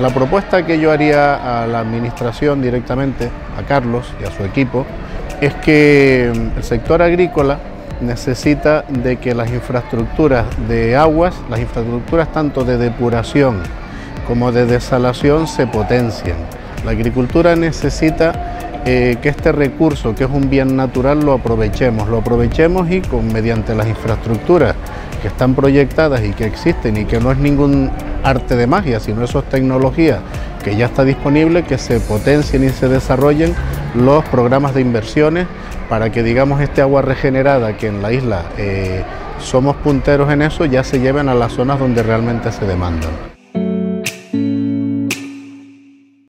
La propuesta que yo haría a la administración directamente, a Carlos y a su equipo, es que el sector agrícola necesita de que las infraestructuras de aguas, las infraestructuras tanto de depuración como de desalación se potencien. La agricultura necesita eh, que este recurso, que es un bien natural, lo aprovechemos, lo aprovechemos y con, mediante las infraestructuras que están proyectadas y que existen y que no es ningún arte de magia, sino eso es tecnología que ya está disponible, que se potencien y se desarrollen los programas de inversiones para que digamos este agua regenerada que en la isla eh, somos punteros en eso ya se lleven a las zonas donde realmente se demandan.